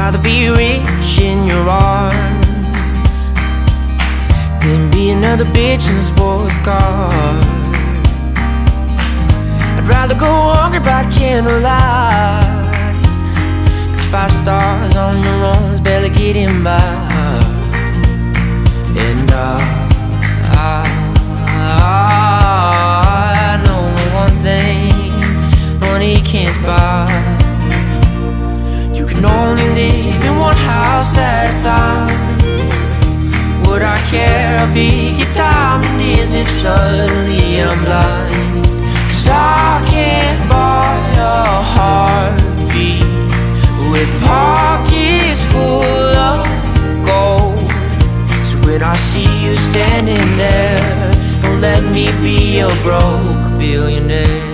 rather be rich in your arms Than be another bitch in a sports car. I'd rather go hungry by candlelight Cause five stars on your own is barely getting by. And uh, I, I know one thing money can't buy only leaving one house at a time. Would I care? I'll be your diamond? Is if suddenly I'm blind? Cause I can't buy a heartbeat With pockets full of gold. So when I see you standing there Don't let me be a broke billionaire.